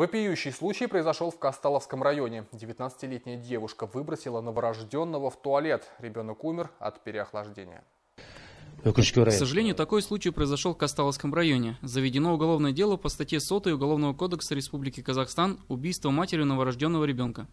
Вопиющий случай произошел в Касталовском районе. 19-летняя девушка выбросила новорожденного в туалет. Ребенок умер от переохлаждения. К сожалению, такой случай произошел в Касталовском районе. Заведено уголовное дело по статье 100 Уголовного кодекса Республики Казахстан «Убийство матери новорожденного ребенка».